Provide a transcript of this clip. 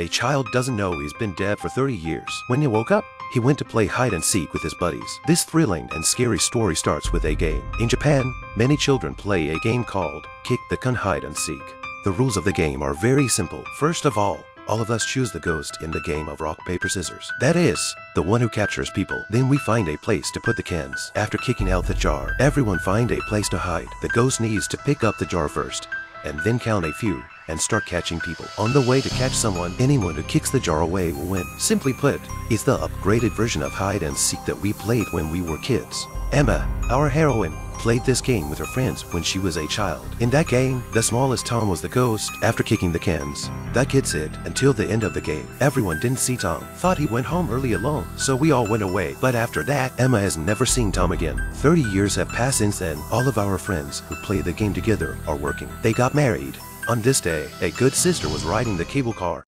A child doesn't know he's been dead for 30 years. When he woke up, he went to play hide and seek with his buddies. This thrilling and scary story starts with a game. In Japan, many children play a game called Kick the Can Hide and Seek. The rules of the game are very simple. First of all, all of us choose the ghost in the game of rock, paper, scissors. That is, the one who captures people. Then we find a place to put the cans. After kicking out the jar, everyone find a place to hide. The ghost needs to pick up the jar first, and then count a few and start catching people. On the way to catch someone, anyone who kicks the jar away will win. Simply put, it's the upgraded version of hide and seek that we played when we were kids. Emma, our heroine, played this game with her friends when she was a child. In that game, the smallest Tom was the ghost after kicking the cans. That gets it until the end of the game. Everyone didn't see Tom, thought he went home early alone, so we all went away. But after that, Emma has never seen Tom again. 30 years have passed since then. All of our friends who played the game together are working. They got married. On this day, a good sister was riding the cable car